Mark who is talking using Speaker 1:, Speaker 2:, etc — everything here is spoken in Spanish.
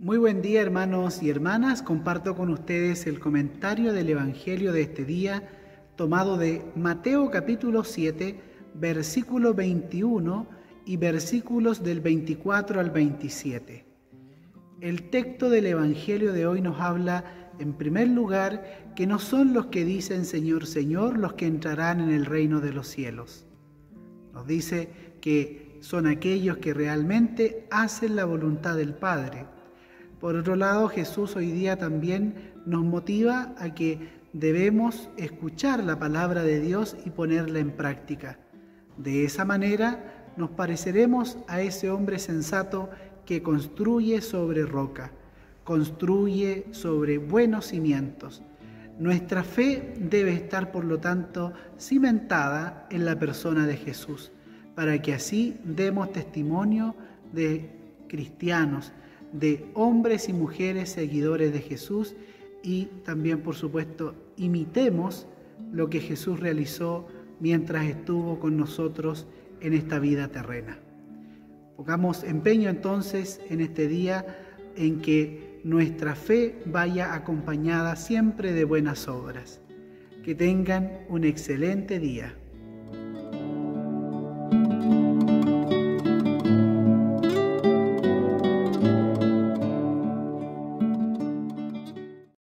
Speaker 1: Muy buen día hermanos y hermanas, comparto con ustedes el comentario del Evangelio de este día tomado de Mateo capítulo 7, versículo 21 y versículos del 24 al 27. El texto del Evangelio de hoy nos habla en primer lugar que no son los que dicen Señor, Señor los que entrarán en el reino de los cielos. Nos dice que son aquellos que realmente hacen la voluntad del Padre por otro lado, Jesús hoy día también nos motiva a que debemos escuchar la palabra de Dios y ponerla en práctica. De esa manera nos pareceremos a ese hombre sensato que construye sobre roca, construye sobre buenos cimientos. Nuestra fe debe estar, por lo tanto, cimentada en la persona de Jesús, para que así demos testimonio de cristianos, de hombres y mujeres seguidores de Jesús y también, por supuesto, imitemos lo que Jesús realizó mientras estuvo con nosotros en esta vida terrena. Pongamos empeño entonces en este día en que nuestra fe vaya acompañada siempre de buenas obras. Que tengan un excelente día.